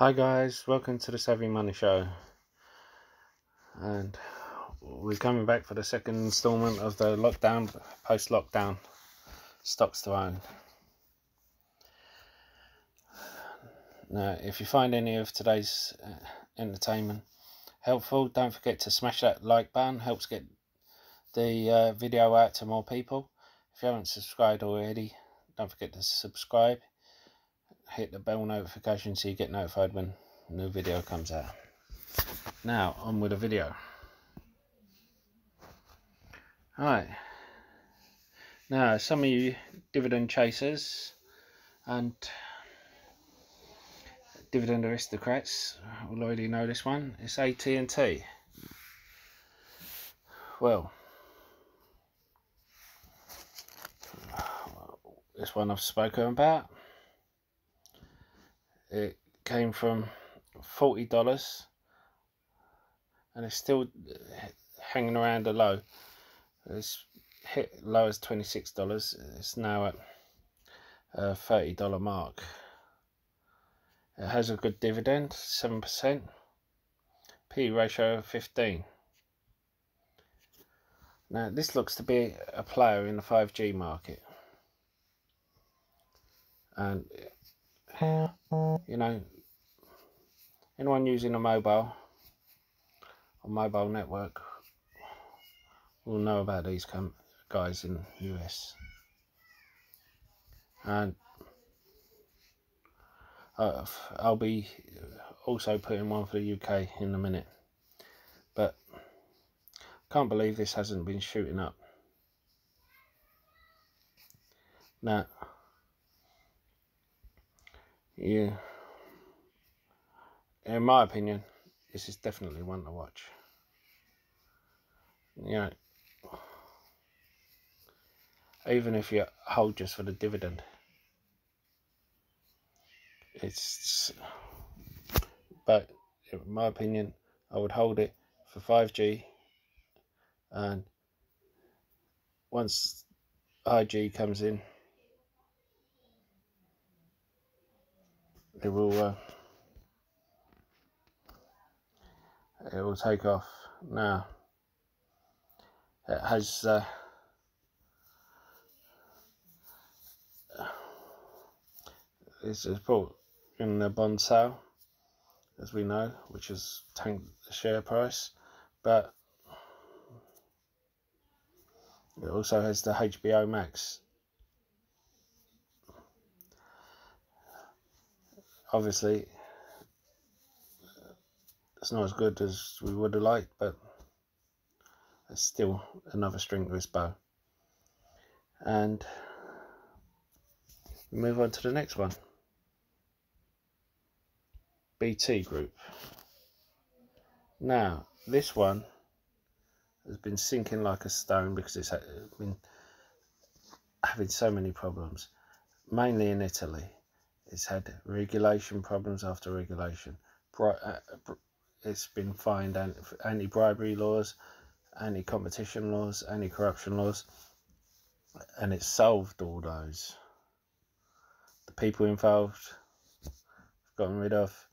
Hi guys, welcome to the Savvy Money Show. And we're coming back for the second installment of the lockdown, post-lockdown stocks to own. Now, if you find any of today's uh, entertainment helpful, don't forget to smash that like button, helps get the uh, video out to more people. If you haven't subscribed already, don't forget to subscribe hit the bell notification so you get notified when new video comes out. Now, on with the video. Alright. Now, some of you dividend chasers and dividend aristocrats will already know this one. It's AT&T. Well, this one I've spoken about it came from forty dollars, and it's still hanging around a low. It's hit low as twenty six dollars. It's now at a thirty dollar mark. It has a good dividend, seven percent. P ratio of fifteen. Now this looks to be a player in the five G market, and you know, anyone using a mobile or mobile network will know about these guys in the US. And uh, I'll be also putting one for the UK in a minute. But can't believe this hasn't been shooting up. Now, yeah. In my opinion, this is definitely one to watch. Yeah. Even if you hold just for the dividend. It's but in my opinion I would hold it for 5G and once IG comes in it will uh, it will take off now. It has uh, it's bought in the bond sale as we know which has tanked the share price but it also has the HBO Max obviously it's not as good as we would have liked, but it's still another string to his bow. And we move on to the next one. BT Group. Now, this one has been sinking like a stone because it's been having so many problems, mainly in Italy. It's had regulation problems after regulation. Uh, it's been fined anti-bribery laws, anti-competition laws, anti-corruption laws, and it's solved all those. The people involved gotten rid of,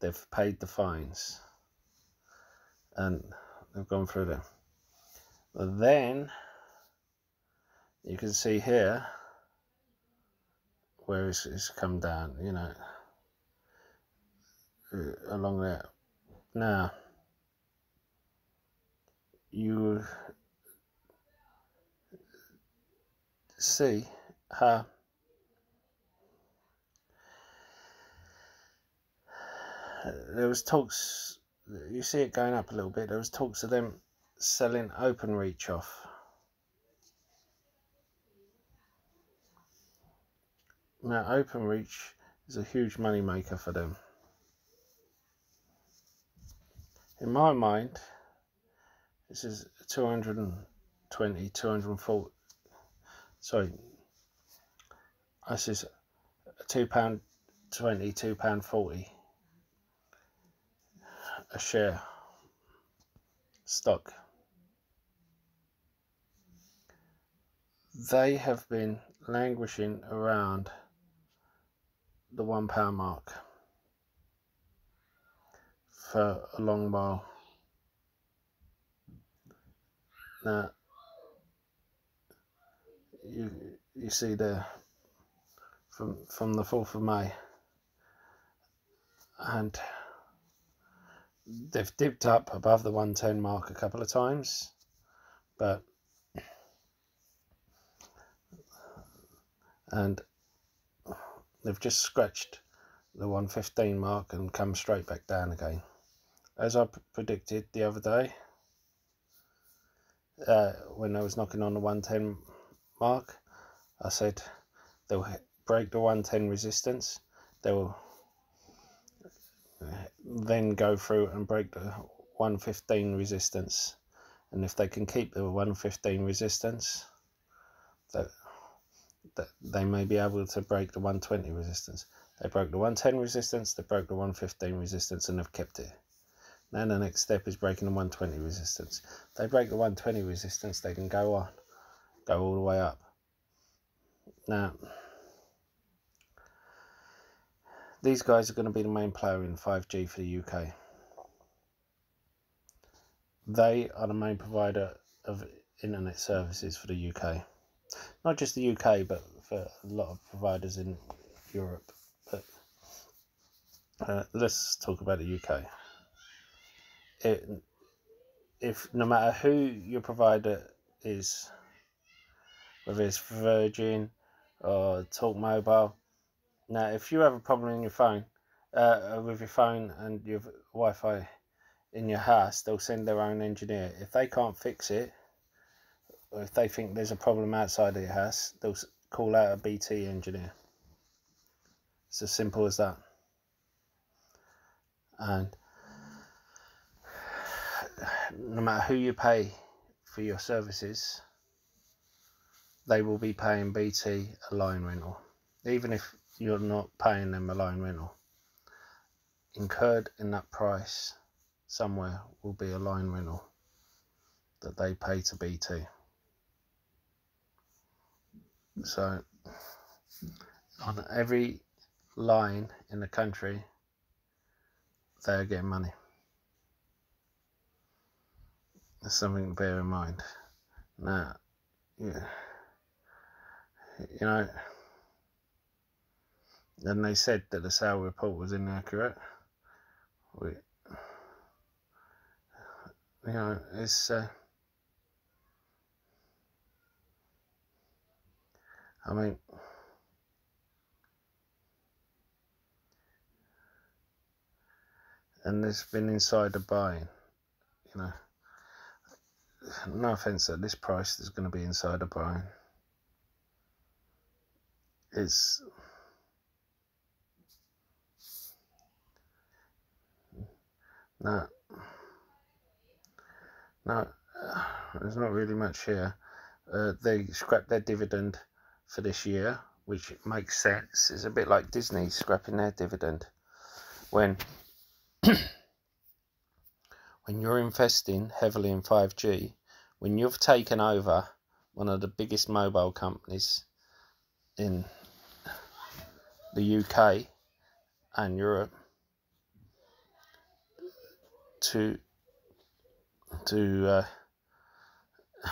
they've paid the fines, and they've gone through them. But then you can see here where it's, it's come down, you know, uh, along there. Now, you see how there was talks you see it going up a little bit there was talks of them selling openreach off Now, OpenReach is a huge money maker for them. In my mind, this is 220, 240, sorry, this is £2.20, £2.40 a share stock. They have been languishing around the one pound mark. for a long while. Now, you you see there from from the fourth of May, and they've dipped up above the one ten mark a couple of times, but and they've just scratched the 115 mark and come straight back down again. As I predicted the other day, uh, when I was knocking on the 110 mark, I said they'll break the 110 resistance, they'll then go through and break the 115 resistance. And if they can keep the 115 resistance, that, that they may be able to break the 120 resistance. They broke the 110 resistance, they broke the 115 resistance, and they've kept it. Now the next step is breaking the 120 resistance. They break the 120 resistance, they can go on, go all the way up. Now, these guys are going to be the main player in 5G for the UK. They are the main provider of internet services for the UK. Not just the UK, but for a lot of providers in Europe. But uh, let's talk about the UK. It, if no matter who your provider is, whether it's Virgin or Talk Mobile, now if you have a problem in your phone, uh, with your phone and your Wi-Fi in your house, they'll send their own engineer. If they can't fix it, or if they think there's a problem outside of your house, they'll call out a BT engineer. It's as simple as that. And no matter who you pay for your services, they will be paying BT a line rental, even if you're not paying them a line rental. Incurred in that price somewhere will be a line rental that they pay to BT. So, on every line in the country, they're getting money. That's something to bear in mind. Now, yeah, you know, and they said that the sale report was inaccurate. We, you know, it's. Uh, I mean, and there's been insider buying. You know, no offense at this price, there's going to be inside insider buying. It's no, no, there's not really much here. Uh, they scrapped their dividend for this year, which makes sense. It's a bit like Disney scrapping their dividend when when you're investing heavily in 5G, when you've taken over one of the biggest mobile companies in the UK and Europe to to uh,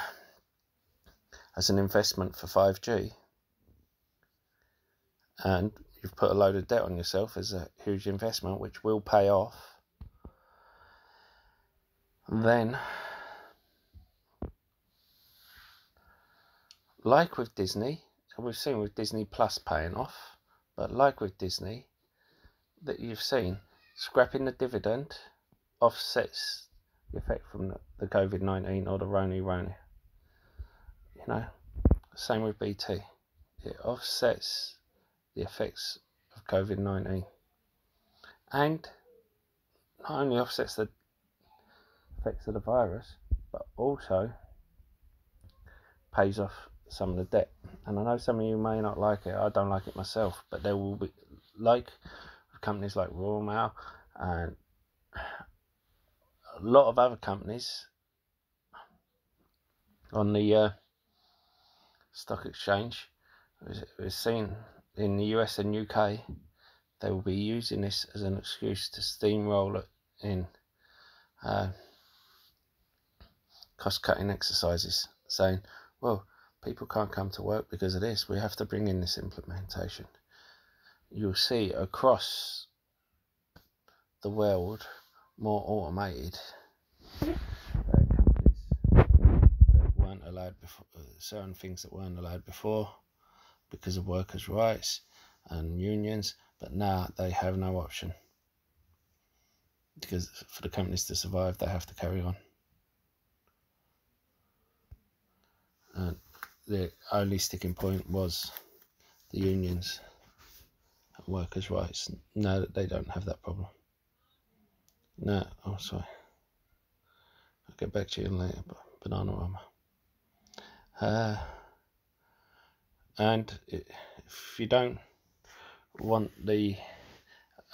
as an investment for 5G and you've put a load of debt on yourself as a huge investment which will pay off then like with Disney we've seen with Disney Plus paying off but like with Disney that you've seen scrapping the dividend offsets the effect from the, the COVID-19 or the Roni Roni you know? Same with BT it offsets the effects of COVID 19 and not only offsets the effects of the virus but also pays off some of the debt. And I know some of you may not like it, I don't like it myself, but there will be, like companies like Royal Mail and a lot of other companies on the uh, stock exchange, we've seen in the US and UK, they will be using this as an excuse to steamroll it in uh, cost cutting exercises, saying, well, people can't come to work because of this. We have to bring in this implementation. You'll see across the world more automated uh, companies that weren't allowed before, uh, certain things that weren't allowed before because of workers' rights and unions, but now they have no option because for the companies to survive, they have to carry on. And the only sticking point was the unions and workers' rights. Now that they don't have that problem. No, oh sorry. I'll get back to you later. But Bananarama. Uh, and if you don't want the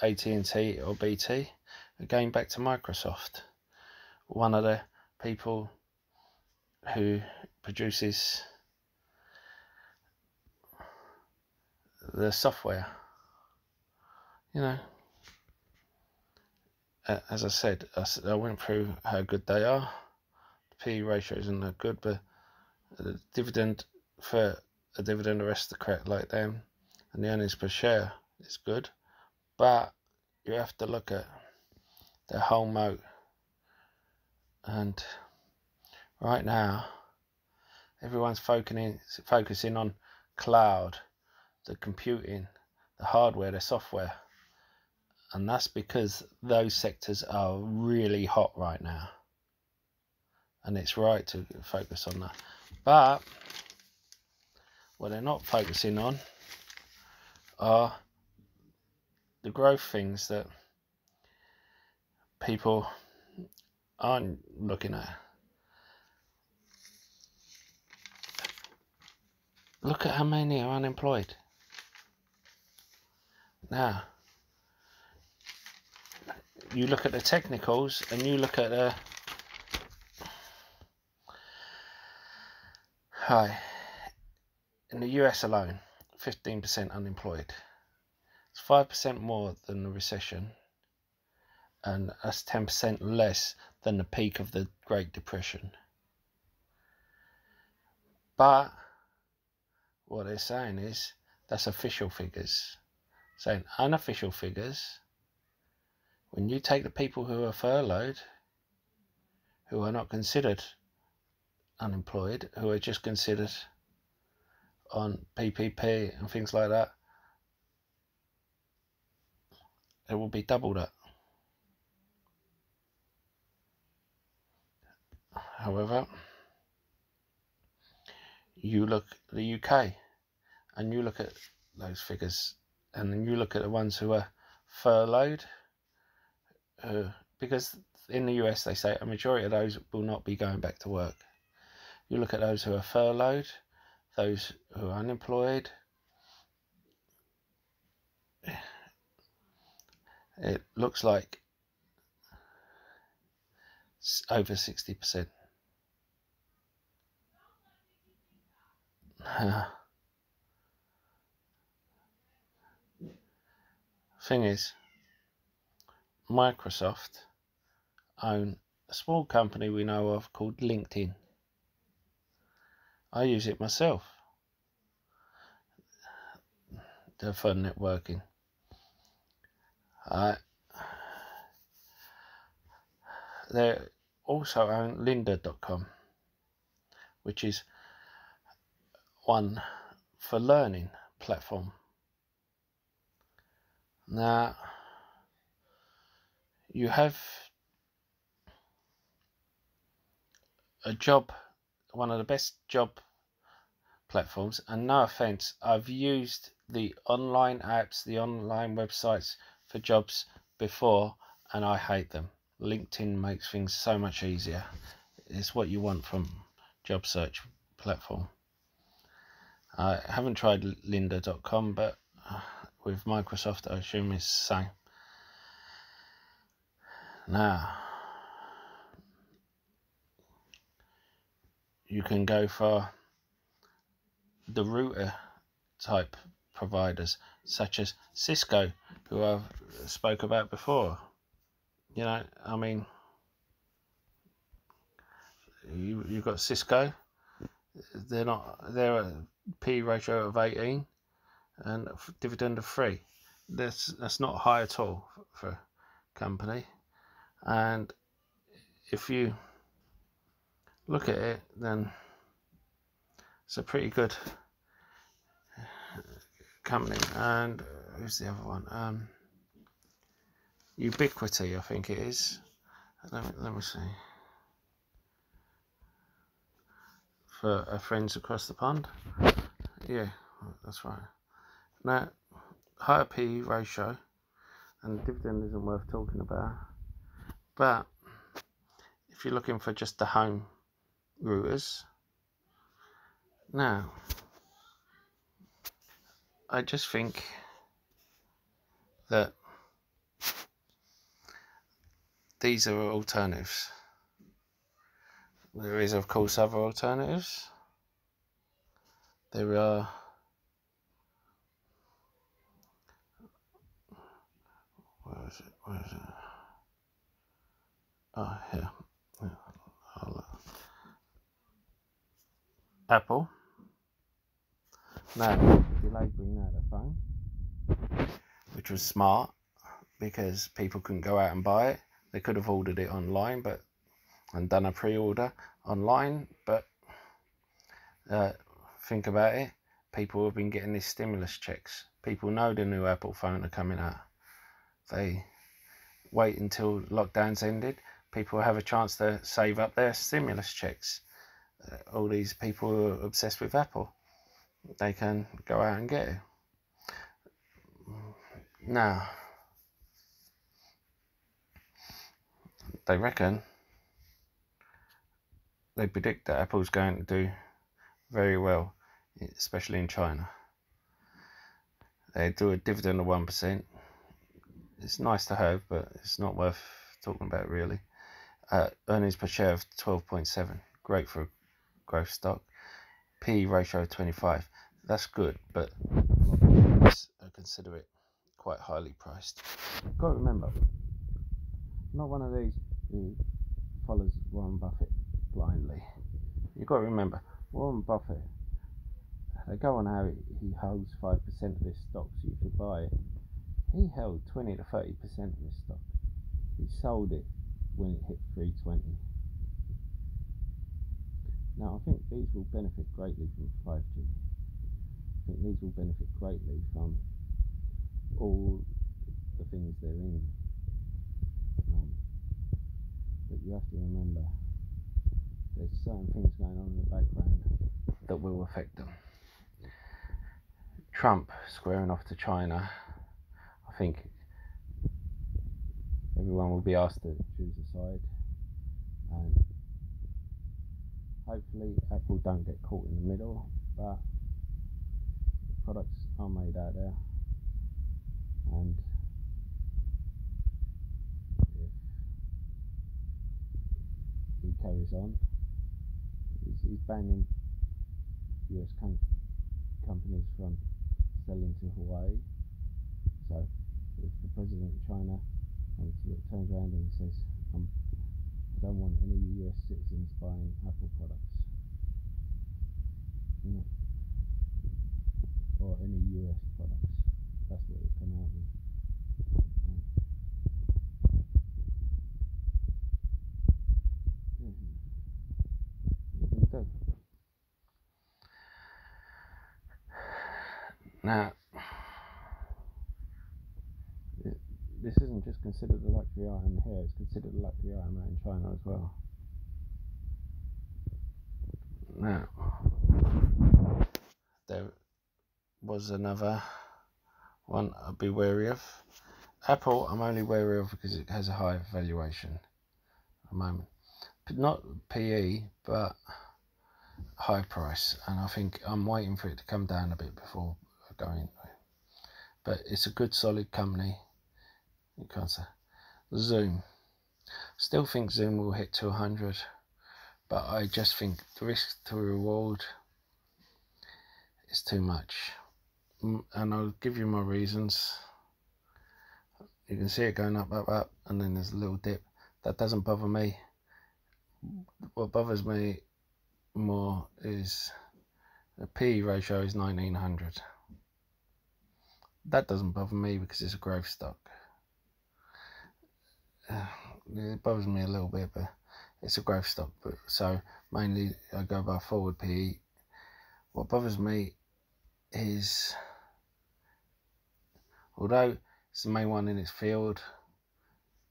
AT&T or BT, again back to Microsoft. One of the people who produces the software. You know, as I said, I went through how good they are. The P ratio isn't that good, but the dividend for a dividend aristocrat like them and the earnings per share is good, but you have to look at the whole moat. And right now, everyone's focusing focusing on cloud, the computing, the hardware, the software. And that's because those sectors are really hot right now. And it's right to focus on that. But what they're not focusing on are the growth things that people aren't looking at. Look at how many are unemployed. Now, you look at the technicals and you look at the. Hi. In the US alone, 15% unemployed. It's 5% more than the recession, and that's 10% less than the peak of the Great Depression. But what they're saying is that's official figures. Saying unofficial figures, when you take the people who are furloughed, who are not considered unemployed, who are just considered on PPP and things like that, it will be double that. However, you look at the UK and you look at those figures and then you look at the ones who are furloughed uh, because in the US they say a majority of those will not be going back to work. You look at those who are furloughed those who are unemployed. It looks like over 60%. Thing is, Microsoft own a small company we know of called LinkedIn. I use it myself for networking. I they also own lynda.com, which is one for learning platform. Now, you have a job one of the best job platforms. And no offense, I've used the online apps, the online websites for jobs before, and I hate them. LinkedIn makes things so much easier. It's what you want from job search platform. I haven't tried lynda.com, but uh, with Microsoft, I assume it's the same. Now, you can go for the router type providers such as Cisco, who I've spoke about before. You know, I mean, you you've got Cisco. They're not. They're a P ratio of eighteen, and dividend of three. That's that's not high at all for a company. And if you look at it, then it's a pretty good company. And who's the other one? Um, Ubiquiti, I think it is. Let me, let me see. For our friends across the pond. Yeah, that's right. Now, higher P ratio and dividend isn't worth talking about. But if you're looking for just the home routers, now I just think that these are alternatives. There is, of course, other alternatives. There are where is it? Where is it? Oh, here. Yeah. Uh, Apple. Now, bringing out a phone, which was smart because people couldn't go out and buy it. They could have ordered it online, but and done a pre-order online. But uh, think about it, people have been getting these stimulus checks. People know the new Apple phone are coming out. They wait until lockdowns ended. People have a chance to save up their stimulus checks. Uh, all these people who are obsessed with Apple, they can go out and get it. Now, they reckon they predict that Apple's going to do very well, especially in China. They do a dividend of one percent. It's nice to have, but it's not worth talking about really. Uh, earnings per share of twelve point seven, great for growth stock. P ratio of twenty five, that's good, but I consider it quite highly priced. You've got to remember, not one of these who follows Warren Buffett blindly. You've got to remember, Warren Buffett, they go on how he holds 5% of his stock, so you should buy it. He held 20 to 30% of his stock. He sold it when it hit 320. Now, I think these will benefit greatly from 5G. I think these will benefit greatly from all the things they're in but you have to remember there's certain things going on in the background that will affect them. Trump squaring off to China, I think everyone will be asked to choose a side, and hopefully Apple don't get caught in the middle, but the products are made out there, and he carries on. He's, he's banning US com- companies from selling to Huawei So if the president of China turns around and says, um, I don't want any US citizens buying Apple products, know, or any US products, that's what it come out with. Now, this isn't just considered a luxury item here, it's considered a luxury item out in China as well. Now, there was another one I'd be wary of. Apple, I'm only wary of because it has a high valuation at the moment. But Not PE, but high price. And I think I'm waiting for it to come down a bit before going. But it's a good solid company. You can't say. Zoom. Still think Zoom will hit 200, but I just think the risk to reward is too much. Mm, and I'll give you my reasons. you can see it going up, up, up, and then there's a little dip. That doesn't bother me. What bothers me more is the P ratio is 1900. That doesn't bother me because it's a growth stock. It bothers me a little bit, but it's a growth stock. But so mainly I go by forward PE. What bothers me is although it's the main one in its field,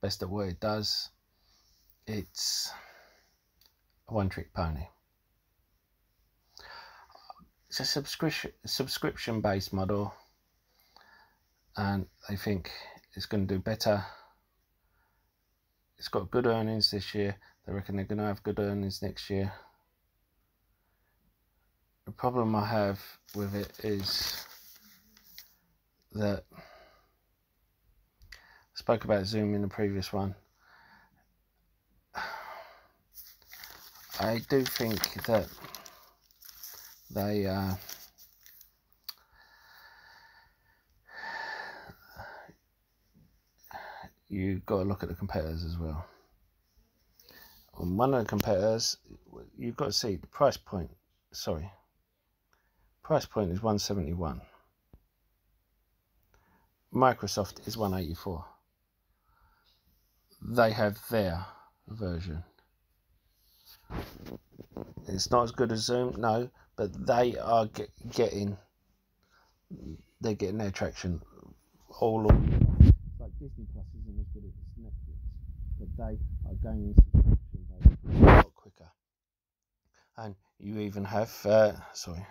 best at what it does, it's a one trick pony. It's a subscription subscription based model and they think it's going to do better. It's got good earnings this year. They reckon they're going to have good earnings next year. The problem I have with it is that I spoke about Zoom in the previous one. I do think that they uh, you got to look at the competitors as well. On one of the competitors, you've got to see the price point. Sorry, price point is 171. Microsoft is 184. They have their version. It's not as good as Zoom, no, but they are get, getting they're getting their traction all. Disney Plus isn't as good as Netflix, but they are gaining subscription a lot quicker. And you even have, uh, sorry,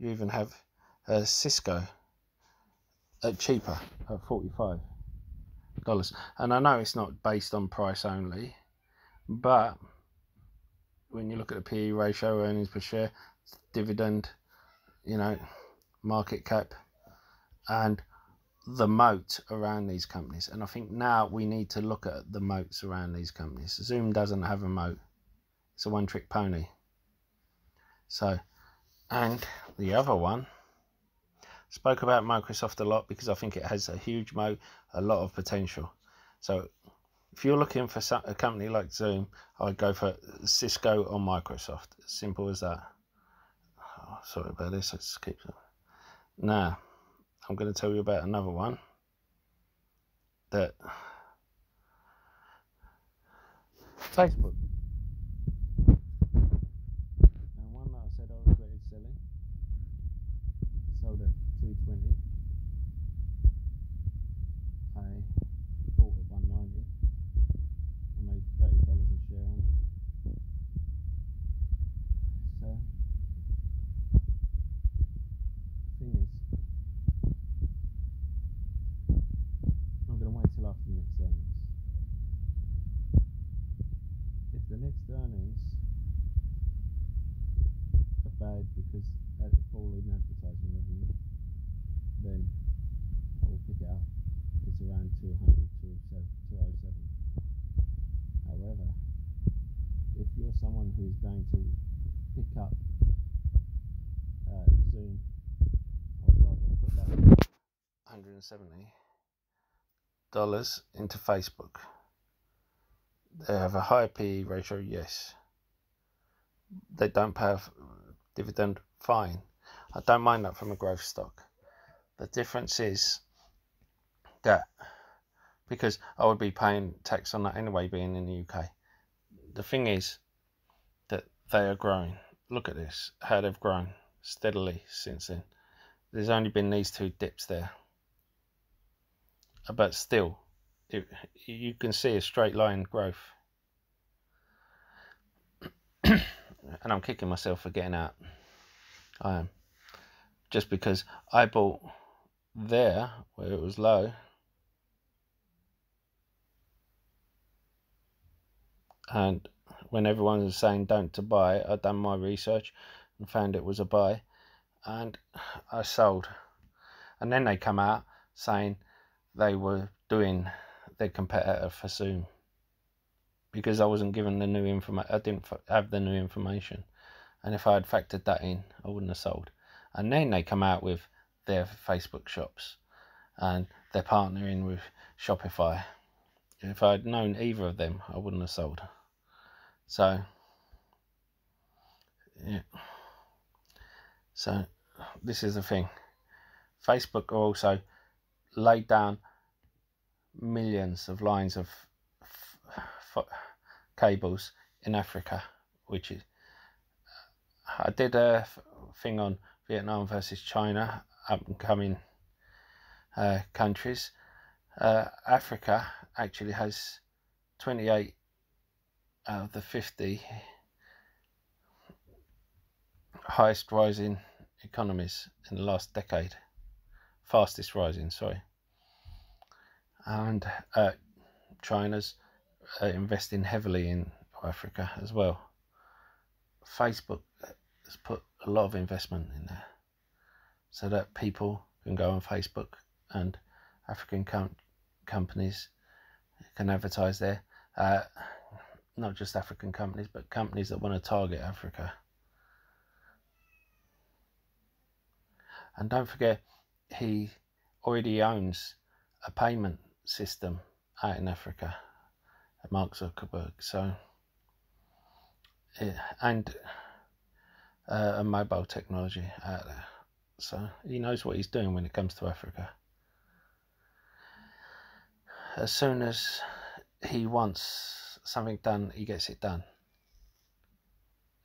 you even have uh, Cisco at cheaper at forty-five dollars. And I know it's not based on price only, but when you look at the PE ratio, earnings per share, dividend, you know, market cap, and the moat around these companies. And I think now we need to look at the moats around these companies. Zoom doesn't have a moat, it's a one trick pony. So, and the other one, spoke about Microsoft a lot because I think it has a huge moat, a lot of potential. So, if you're looking for a company like Zoom, I'd go for Cisco or Microsoft. Simple as that. Oh, sorry about this. Let's keep it. Now, I'm going to tell you about another one that Facebook. And one that I said I regretted selling. Sold at 220. $170 into Facebook. They have a higher PE ratio, yes. They don't pay a dividend, fine. I don't mind that from a growth stock. The difference is that because I would be paying tax on that anyway, being in the UK. The thing is that they are growing. Look at this, how they've grown steadily since then. There's only been these two dips there but still, it, you can see a straight line growth. and I'm kicking myself for getting out. I am. Just because I bought there where it was low. And when everyone was saying don't to buy, I'd done my research and found it was a buy. And I sold. And then they come out saying they were doing their competitor for Zoom because I wasn't given the new information. I didn't have the new information, and if I had factored that in, I wouldn't have sold. And then they come out with their Facebook shops, and they're partnering with Shopify. If I had known either of them, I wouldn't have sold. So, yeah. So, this is the thing. Facebook also laid down millions of lines of cables in Africa, which is. I did a thing on Vietnam versus China, up and coming uh, countries. Uh, Africa actually has 28 out of the 50 highest rising economies in the last decade. Fastest rising, sorry. And uh, China's uh, investing heavily in Africa as well. Facebook has put a lot of investment in there so that people can go on Facebook and African com- companies can advertise there. Uh, not just African companies, but companies that want to target Africa. And don't forget, he already owns a payment system out in Africa, Mark Zuckerberg. So, and uh, a mobile technology out there. So he knows what he's doing when it comes to Africa. As soon as he wants something done, he gets it done.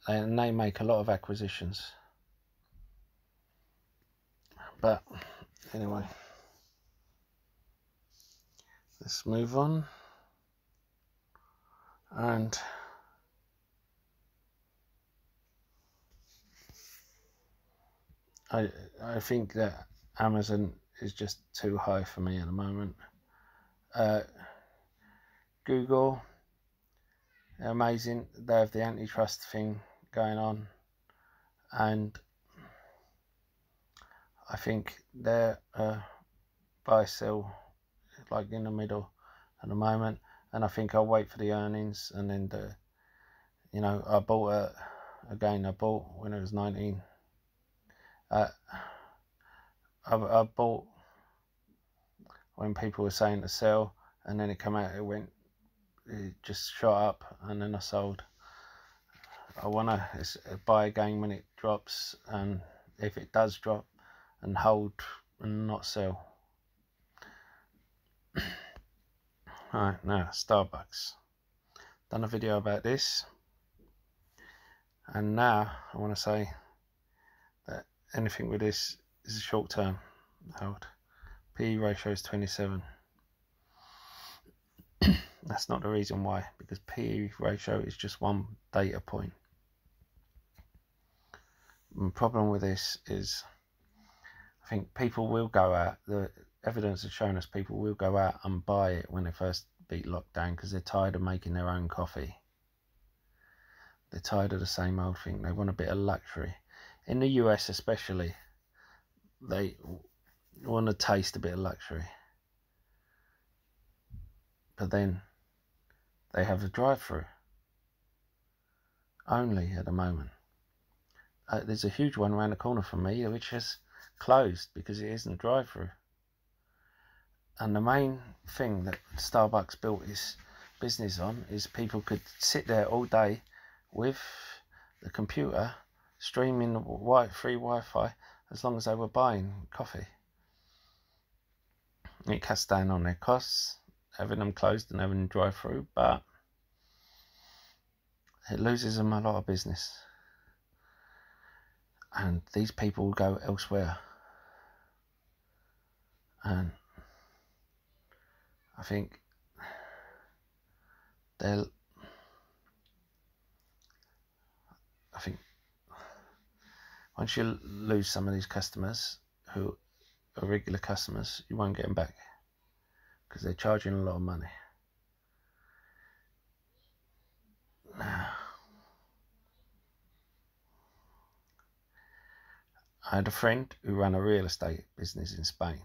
And they make a lot of acquisitions. But anyway, let's move on. And I I think that Amazon is just too high for me at the moment. Uh, Google, amazing. They have the antitrust thing going on, and I think they're uh, buy sell like in the middle at the moment, and I think I'll wait for the earnings and then the, you know, I bought a again. I bought when it was nineteen uh, I, I bought when people were saying to sell, and then it came out, it went, it just shot up, and then I sold. I want to buy again when it drops, and if it does drop, and hold and not sell. Alright, now Starbucks. Done a video about this, and now I want to say that anything with this is a short term hold. PE ratio is 27. That's not the reason why, because PE ratio is just one data point. The problem with this is I think people will go out, the evidence has shown us people will go out and buy it when they first beat lockdown because they're tired of making their own coffee. They're tired of the same old thing. They want a bit of luxury in the US especially, they want to taste a bit of luxury. But then they have a drive through only at the moment. Uh, there's a huge one around the corner from me which is closed because it isn't a drive through. And the main thing that Starbucks built his business on is people could sit there all day with the computer streaming free Wi-Fi as long as they were buying coffee. It cuts down on their costs, having them closed and having them drive through, but it loses them a lot of business. And these people go elsewhere. And I think they'll I think once you lose some of these customers who are regular customers, you won't get them back because they're charging a lot of money. Now, I had a friend who ran a real estate business in Spain.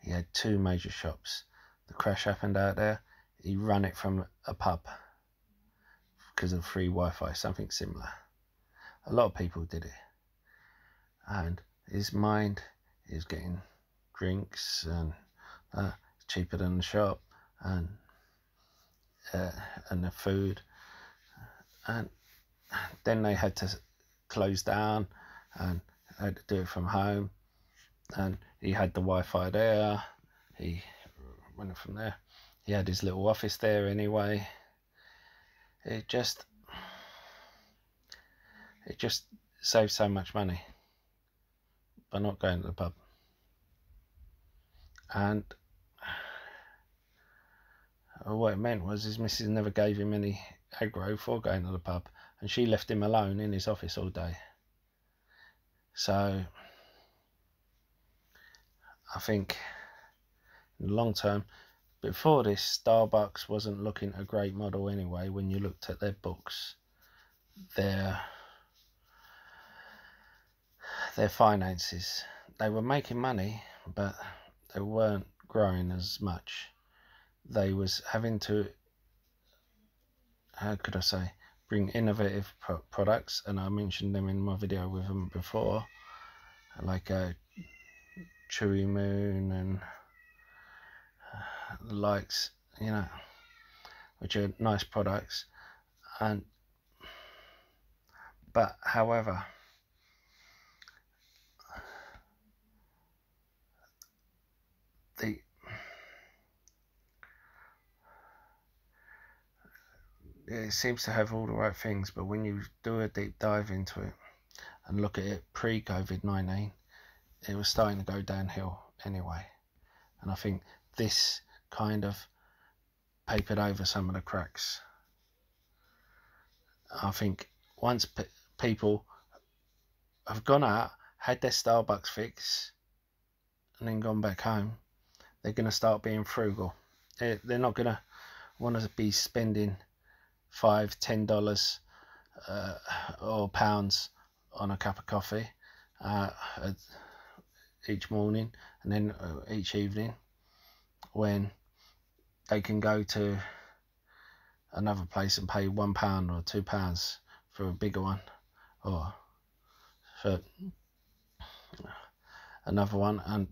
He had two major shops. The crash happened out there. He ran it from a pub because of free Wi Fi, something similar. A lot of people did it and his mind is getting drinks and uh, cheaper than the shop, and uh, and the food, and then they had to close down, and had to do it from home, and he had the Wi-Fi there. He went from there. He had his little office there anyway. It just it just saves so much money by not going to the pub. And what it meant was his missus never gave him any aggro for going to the pub, and she left him alone in his office all day. So I think in the long term, before this, Starbucks wasn't looking a great model anyway. When you looked at their books, their their finances, they were making money, but they weren't growing as much. They was having to, how could I say, bring innovative pro products, and I mentioned them in my video with them before, like a uh, Chewy Moon and the likes, you know, which are nice products. And but however, the it seems to have all the right things, but when you do a deep dive into it and look at it pre COVID 19, it was starting to go downhill anyway. And I think this kind of papered over some of the cracks. I think once pe people have gone out, had their Starbucks fix, and then gone back home, they're going to start being frugal. They're, they're not going to want to be spending five, ten dollars uh, or pounds on a cup of coffee uh, each morning and then uh, each evening when they can go to another place and pay one pound or two pounds for a bigger one or for another one and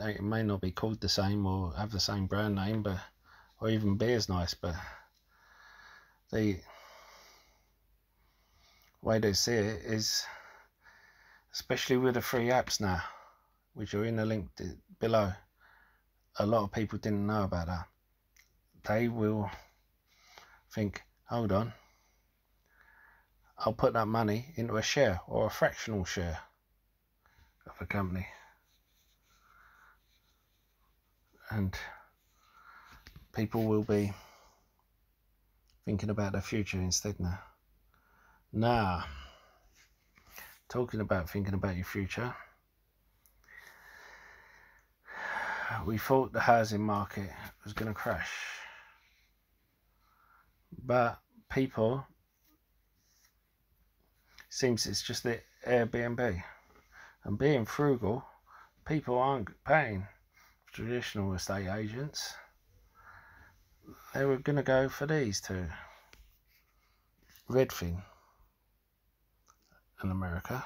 it may not be called the same or have the same brand name but or even be as nice but the way they see it is especially with the free apps now which are in the link below a lot of people didn't know about that they will think, hold on, I'll put that money into a share or a fractional share of a company. And people will be thinking about their future instead now. Now, talking about thinking about your future, we thought the housing market was going to crash but people seems it's just the Airbnb. And being frugal people aren't paying traditional estate agents. They were going to go for these two. Redfin in America.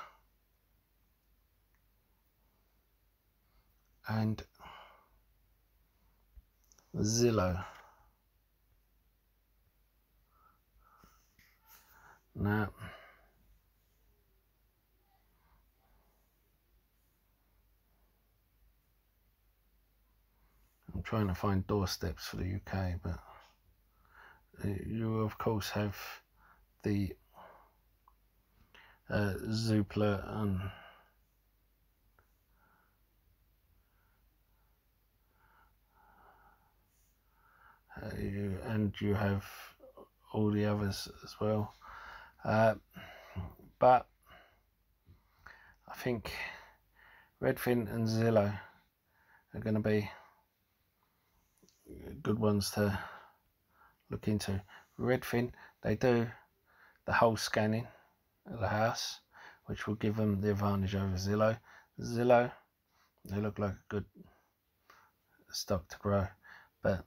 And Zillow No. I'm trying to find doorsteps for the UK, but you of course have the uh, Zoopla and uh, you, and you have all the others as well. Uh, but I think Redfin and Zillow are going to be good ones to look into. Redfin, they do the whole scanning of the house, which will give them the advantage over Zillow. Zillow, they look like a good stock to grow, but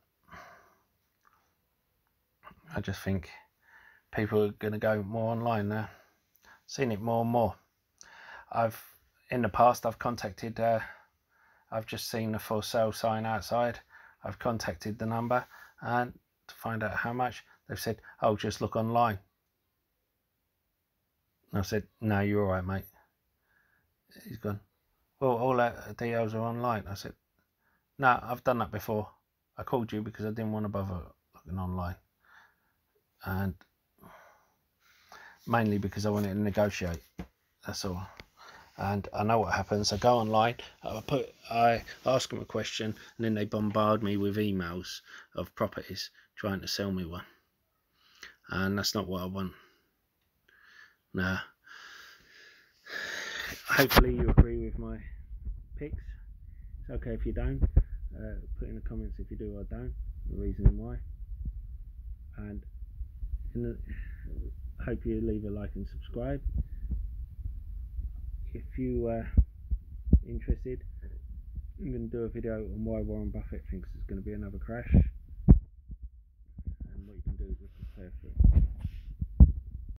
I just think people are going to go more online now. Seen it more and more. I've in the past I've contacted. Uh, I've just seen the for sale sign outside. I've contacted the number and to find out how much they've said, "Oh, just look online." And I said, "No, you're all right, mate." He's gone. Well, all our details are online. I said, "No, I've done that before. I called you because I didn't want to bother looking online, and mainly because I wanted to negotiate. That's all." and I know what happens. I go online, I put, I ask them a question, and then they bombard me with emails of properties trying to sell me one, and that's not what I want. Now, hopefully you agree with my picks. It's okay if you don't. Uh, put in the comments if you do or don't, the reason why, and in the, hope you leave a like and subscribe if you are interested, I'm going to do a video on why Warren Buffett thinks there's going to be another crash and what you can do is to prepare for it.